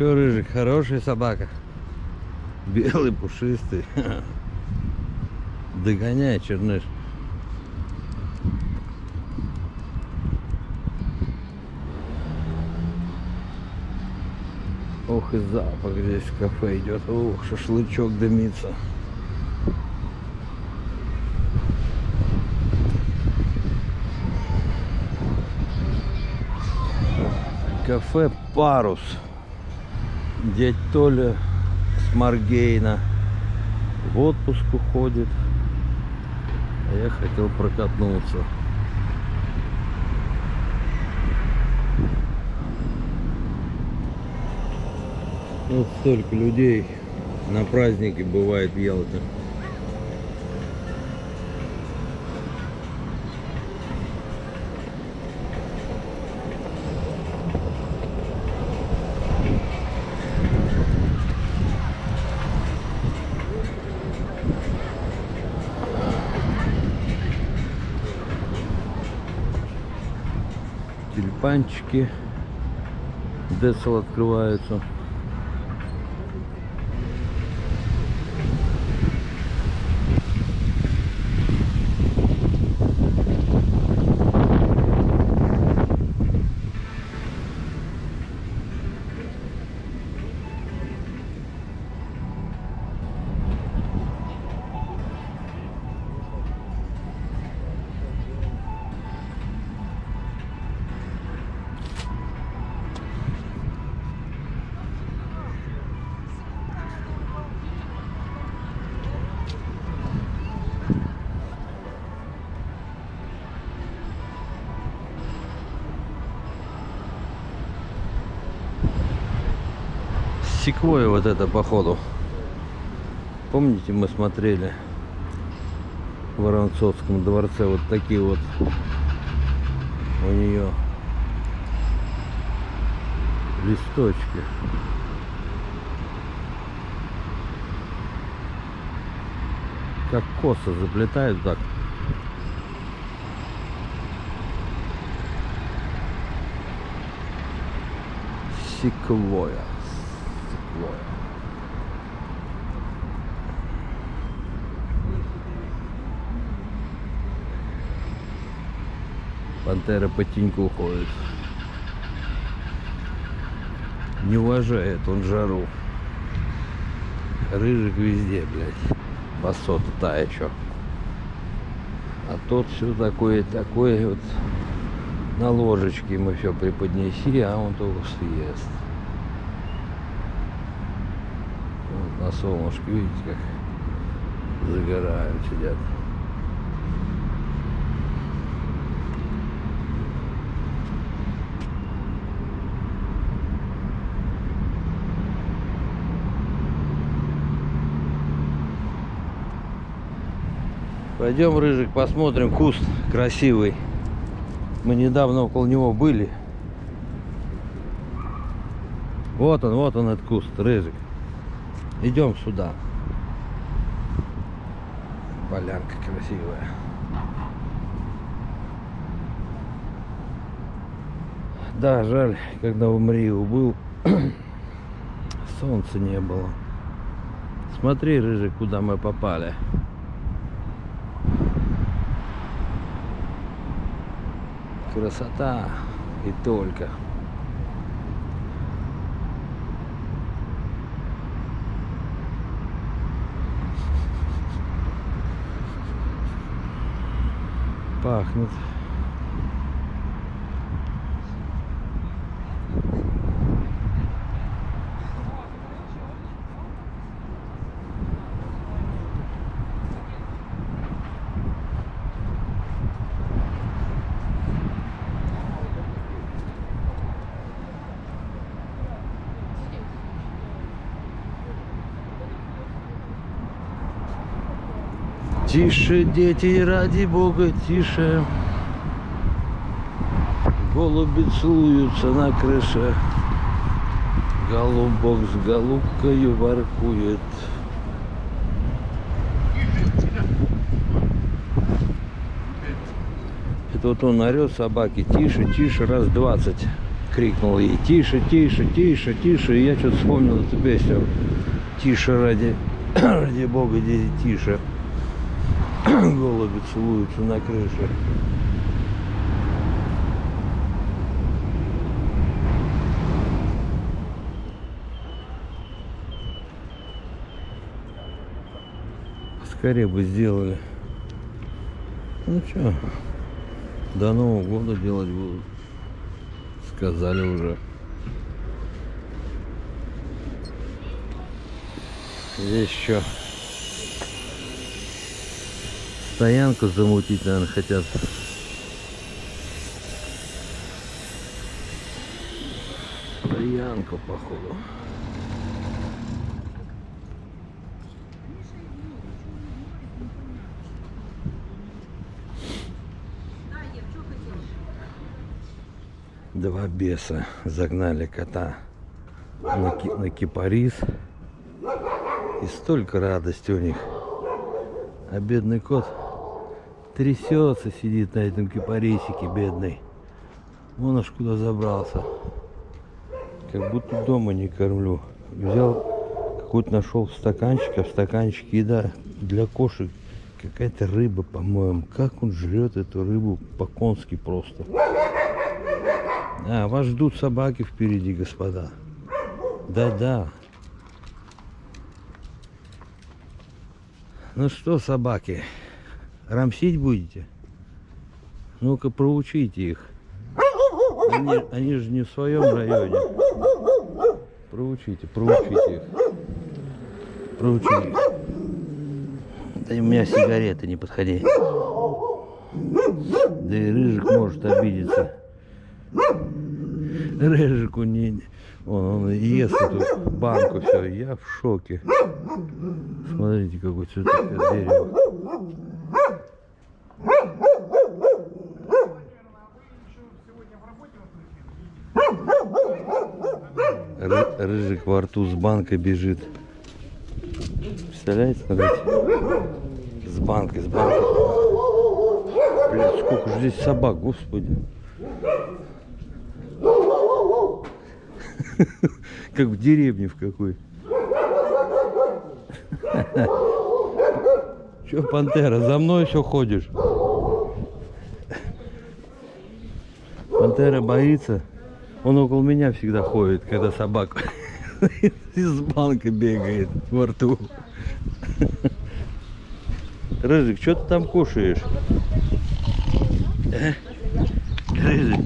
Че, Рыжик, хорошая собака? Белый, пушистый. Догоняй, черныш. Ох и запах здесь в кафе идет. Ух, шашлычок дымится. Кафе Парус. Дядь Толя с Маргейна в отпуск уходит. А я хотел прокатнуться. Вот столько людей на празднике бывает в Ялте. Тюльпанчики. Децл открываются. Вот это походу. Помните, мы смотрели в Воронцовском дворце вот такие вот у нее листочки. Как косо заплетают так. Секвоя. Секвоя. Пантера по теньку ходит. Не уважает он жару. Рыжик везде, блядь. Басота та еще. А тот все такое, такое вот на ложечке ему все преподнеси, а он только съест. Вот на солнышке, видите, как загорают, сидят. Пойдем, Рыжик, посмотрим куст красивый. Мы недавно около него были. Вот он, вот он этот куст, Рыжик. Идем сюда. Полянка красивая. Да, жаль, когда в Мриу был, солнца не было. Смотри, Рыжик, куда мы попали. Красота и только. Пахнет. Тише, дети, ради бога, тише. Голуби целуются на крыше. Голубок с голубкою воркует. Это вот он орет собаки, тише, тише, раз двадцать. крикнул ей тише, тише, тише, тише. И я что-то вспомнил эту песню. Тише ради, ради бога, дети, тише. Голуби целуются на крыше. Скорее бы сделали. Ну что, до Нового года делать будут. Сказали уже. Здесь еще стоянку замутить, наверное, хотят. Стоянку, походу. Два беса загнали кота на, ки- на кипарис. И столько радости у них. А бедный кот трясется, сидит на этом кипарисике, бедный. Вон аж куда забрался. Как будто дома не кормлю. Взял какой-то нашел стаканчик, а в стаканчике еда для кошек. Какая-то рыба, по-моему. Как он жрет эту рыбу по-конски просто. А, вас ждут собаки впереди, господа. Да-да. Ну что, собаки, рамсить будете? Ну-ка, проучите их. Они, они же не в своем районе. Проучите, проучите их. Проучите. Да у меня сигареты, не подходи. Да и Рыжик может обидеться. Рыжику не... Он, он ест эту банку, все, я в шоке. Смотрите, какой цветок от Рыжик во рту с банкой бежит. Представляете, смотрите. С банкой, с банкой. Блядь, сколько же здесь собак, господи. Как в деревне в какой. Че, пантера, за мной еще ходишь? Пантера боится. Он около меня всегда ходит, когда собака из банка бегает во рту. Рыжик, что ты там кушаешь? Э? Рыжик,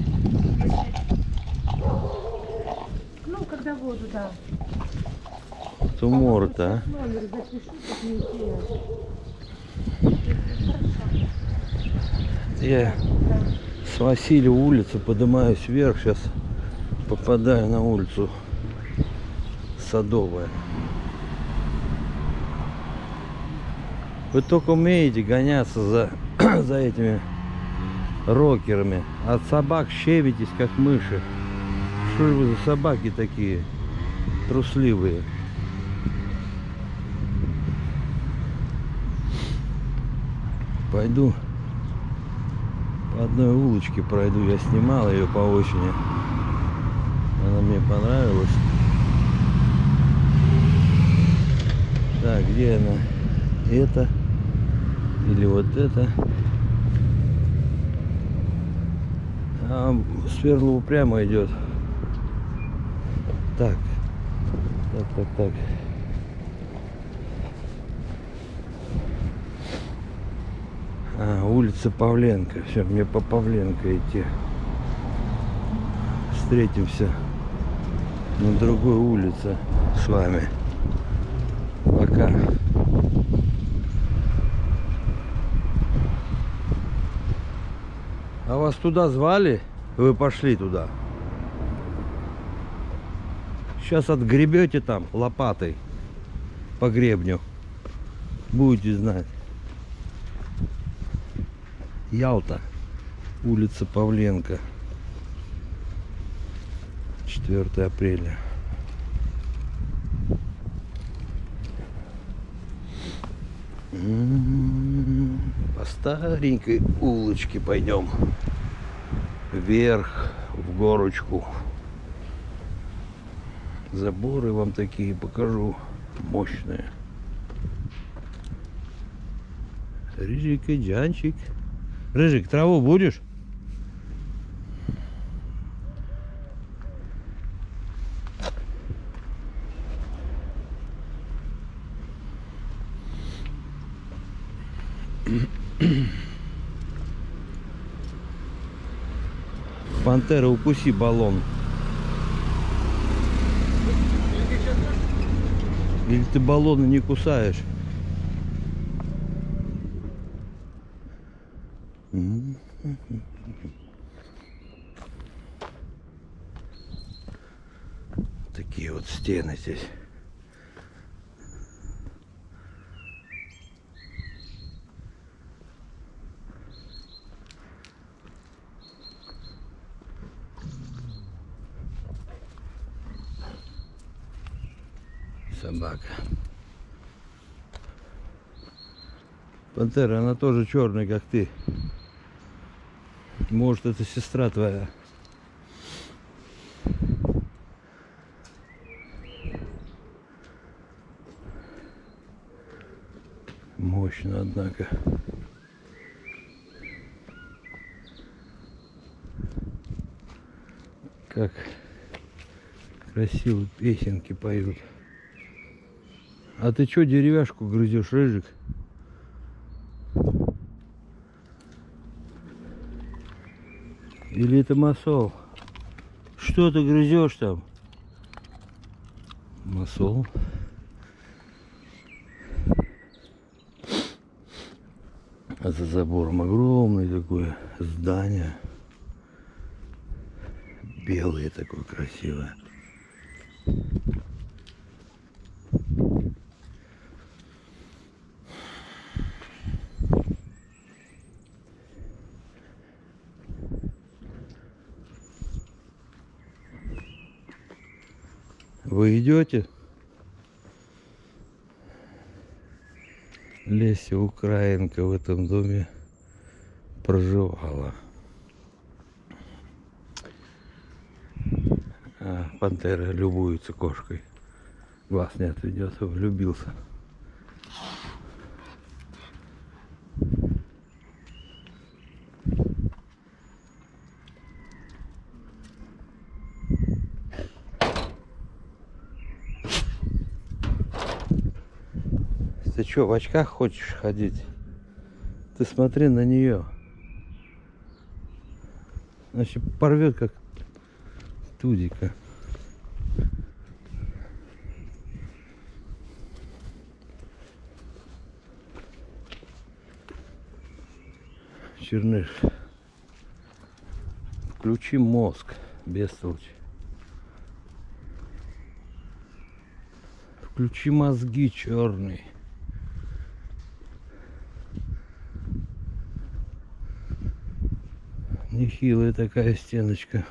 Ну, когда воду, да. тумор-то, а? Я с Василия улицы поднимаюсь вверх, сейчас попадаю на улицу Садовая. Вы только умеете гоняться за, за этими рокерами. От собак щебитесь, как мыши. Что же вы за собаки такие трусливые? Пойду по одной улочке пройду. Я снимал ее по осени. Мне понравилась. Так, где она? Это или вот это? А Сверлово прямо идет. Так, так, так, так. А, улица Павленко. Все, мне по Павленко идти. Встретимся на другой улице с вами. Пока. А вас туда звали? Вы пошли туда. Сейчас отгребете там лопатой по гребню. Будете знать. Ялта, улица Павленко, 4 апреля. М, По старенькой улочке пойдем вверх, в горочку. Заборы вам такие покажу. Мощные. Рыжик и Джанчик. Рыжик, траву будешь? Пантера, укуси баллон. Или ты баллоны не кусаешь? Такие вот стены здесь. Собака. Пантера, она тоже черная, как ты. Может, это сестра твоя. Мощно, однако. Как красиво песенки поют. А ты что деревяшку грызешь, рыжик? Или это масол? Что ты грызешь там? Масол. А за забором огромное такое здание. Белое такое красивое. Идете? Леся Украинка в этом доме проживала. А пантера любуется кошкой. Глаз не отведет, влюбился. Ты что, в очках хочешь ходить? Ты смотри на нее. Значит, порвет как тудика. Черныш. Включи мозг, бестолочь. Включи мозги черные. Нехилая такая стеночка.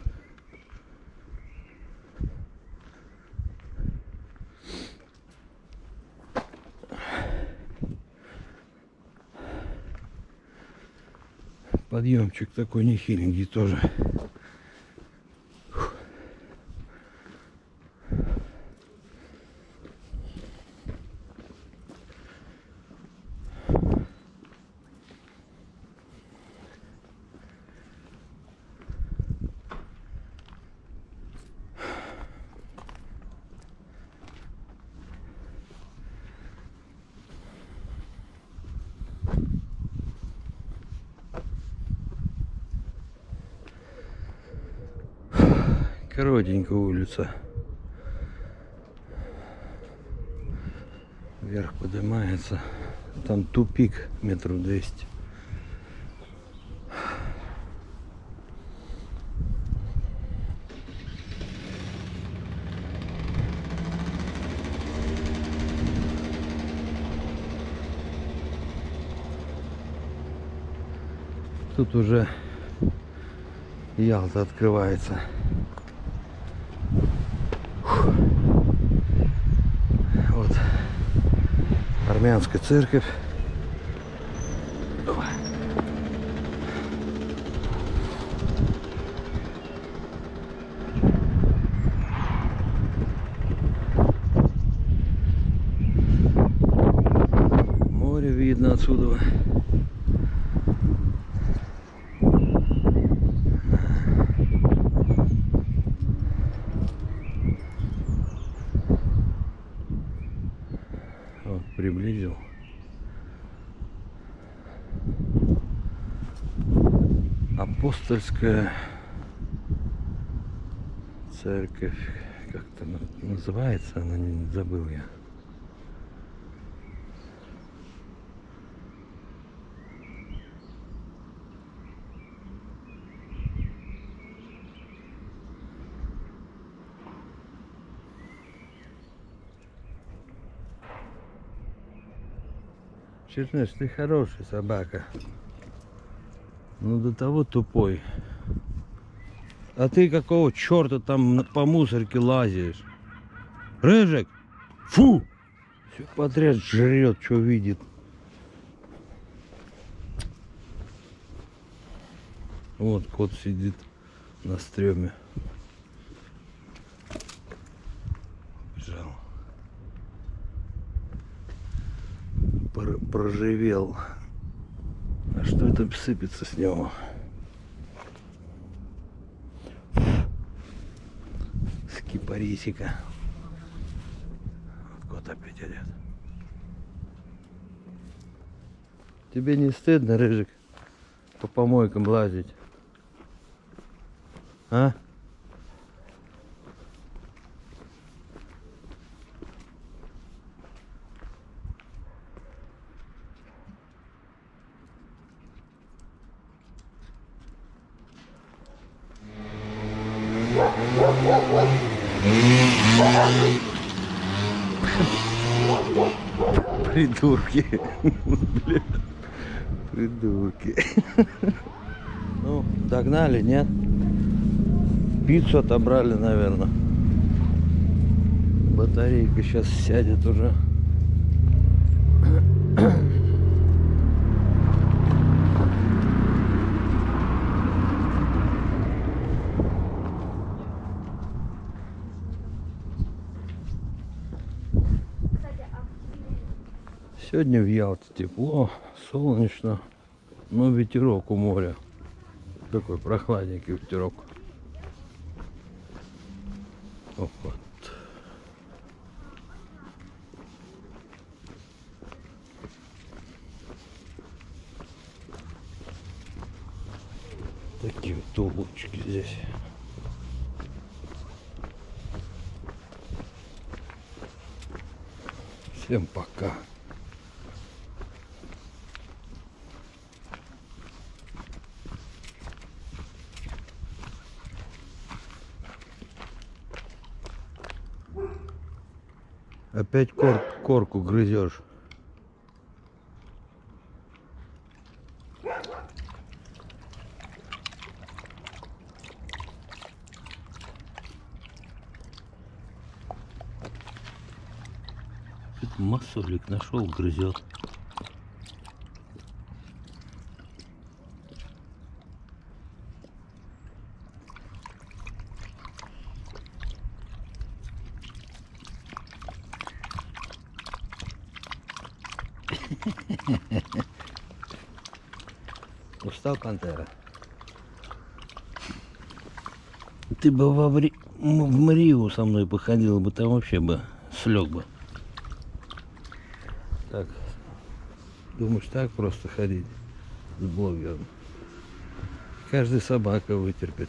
Подъемчик такой нехиленький тоже. Улица. Вверх поднимается. Там тупик метров 200. Тут уже Ялта открывается. Вот армянская церковь. отсюда. Вот, приблизил. Апостольская церковь. Как-то на- называется она, не забыл я. Черныш, ты хороший собака. Ну до того тупой. А ты какого черта там по мусорке лазишь? Рыжик! Фу! Все подряд жрет, что видит. Вот кот сидит на стреме. Бежал. Проживел. Что это сыпется с него? С кипарисика. Кот опять идет. Тебе не стыдно, Рыжик, по помойкам лазить? А? Придурки. Бля. Придурки. Ну, догнали, нет? Пиццу отобрали, наверное. Батарейка сейчас сядет уже. Сегодня в Ялте тепло, солнечно, но ветерок у моря. Такой прохладненький ветерок. О, вот. Такие вот улочки здесь. Всем пока. Опять кор- корку грызешь. Масолик нашел, грызет. Устал пантера? Ты бы во Ври- в Мариу со мной походил бы, там вообще бы слег бы. Так, думаешь, так просто ходить с блогером? Каждая собака вытерпит.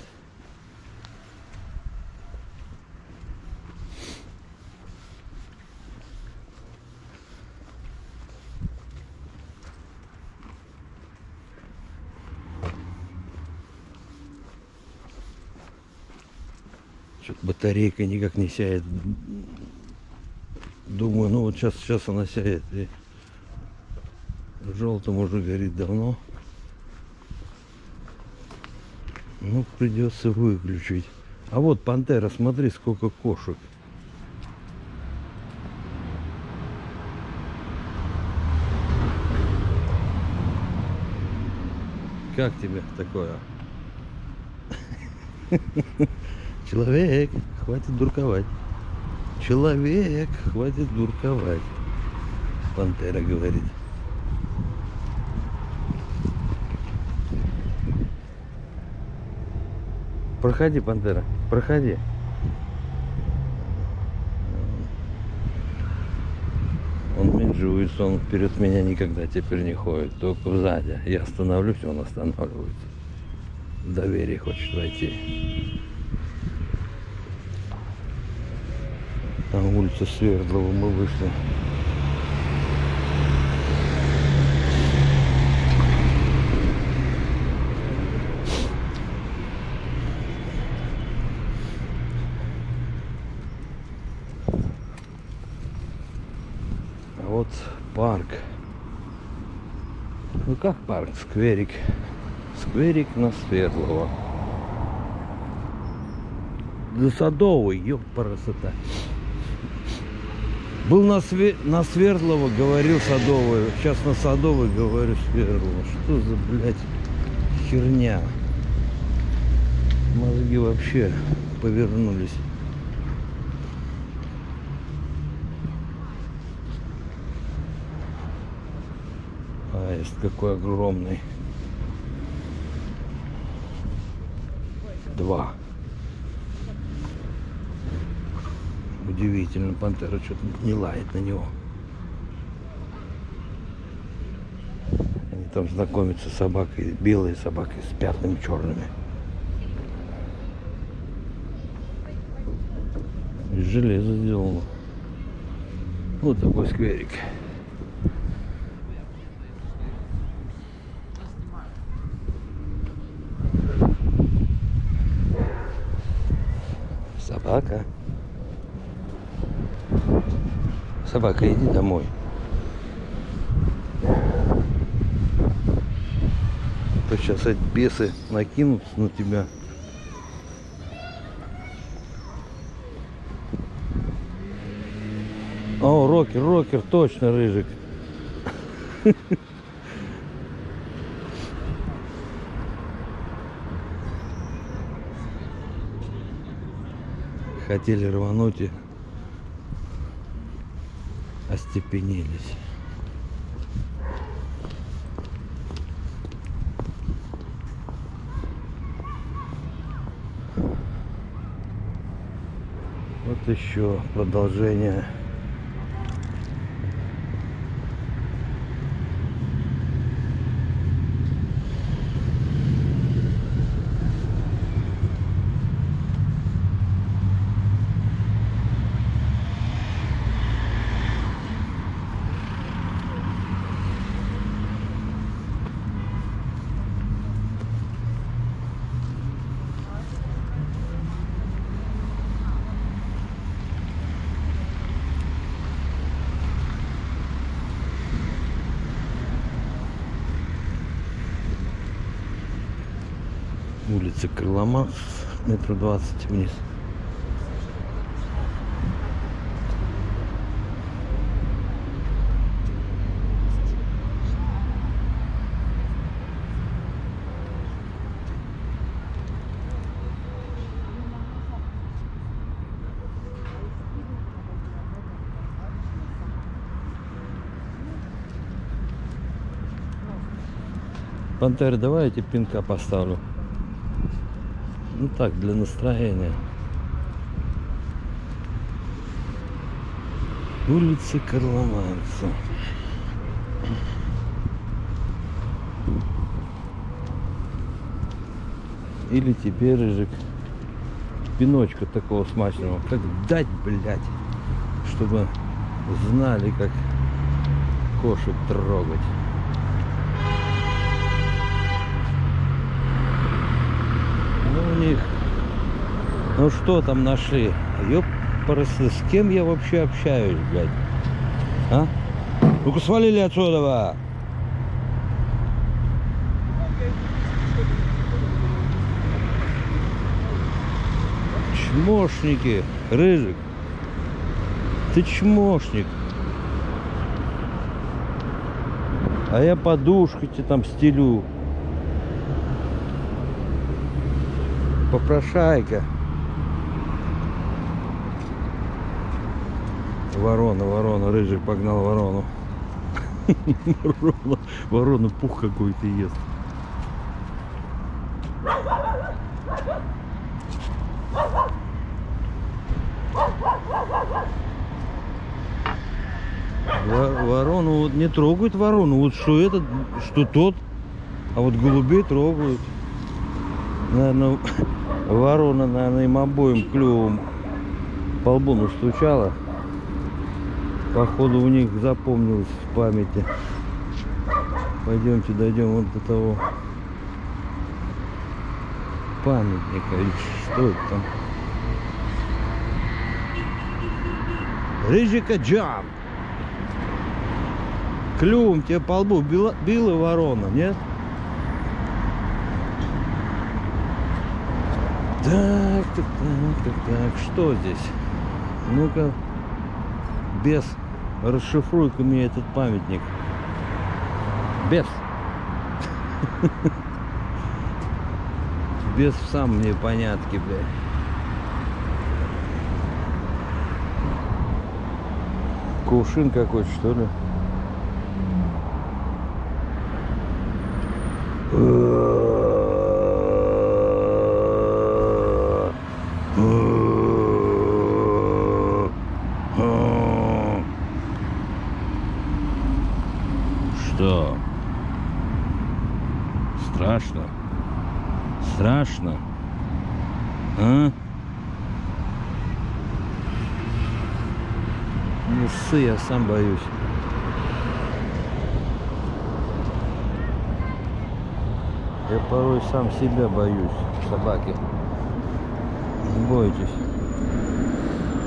Батарейка никак не сядет. Думаю, ну вот сейчас, сейчас она сядет. И в желтом уже горит давно. Ну, придется выключить. А вот пантера, смотри, сколько кошек. Как тебе такое? Человек, хватит дурковать. Человек, хватит дурковать. Пантера говорит. Проходи, Пантера, проходи. Он менжуется, он вперед меня никогда теперь не ходит, только сзади. Я остановлюсь, он останавливается. В доверие хочет войти. Улица Свердлова мы вышли. А вот парк. Ну как парк? Скверик. Скверик на Свердлова. Садовый, ёпарасота. Был на, Све... на Свердлова, говорил Садовый. Сейчас на Садовый говорю Свердлова. Что за, блядь, херня? Мозги вообще повернулись. Аист какой огромный. Два. Удивительно, пантера что-то не лает на него. Они там знакомятся с собакой, белой собакой с пятнами черными. Из железа сделано. Вот такой скверик. Собака. Собака, иди домой. То сейчас эти бесы накинутся на тебя. О, рокер, рокер, точно, рыжик. Хотели рвануть и остепенились. Вот еще продолжение. Улица Крыломас, метро 20 вниз. Пантера, давай я тебе пинка поставлю. Ну так, для настроения. Улица Карломанца. Или тебе, Рыжик, пиночка такого смачного. Как дать, блядь, чтобы знали, как кошек трогать. Ну, у них... Ну, что там нашли? Ёпарасы, с кем я вообще общаюсь, блядь? А? Ну-ка, свалили отсюда. Чмошники, Рыжик. Ты чмошник. А я подушки тебе там стелю. Попрошайка. Ворона, ворона, рыжий погнал ворону. Ворона, ворона пух какой-то ест. Во- Ворону вот не трогают ворону. Вот что этот, что тот. А вот голубей трогают. Наверное, ворона, наверное, им обоим клювом по лбу настучала. Походу у них запомнилось в памяти. Пойдемте дойдем вот до того памятника. Что это там? Рыжика Джам. Клювом тебе по лбу била, била ворона, нет? Так, так, так, так, так, что здесь? Ну-ка, без, расшифруй-ка мне этот памятник. Без. Без в самом непонятке, блядь. Кувшин какой-то, что ли? Что? Страшно? Страшно? А? Не ссы, я сам боюсь. Я порой сам себя боюсь, собаки. Не бойтесь.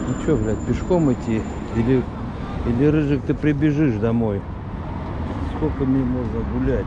Ну что, блядь, пешком идти? Или, или рыжик ты прибежишь домой? Сколько мне можно гулять?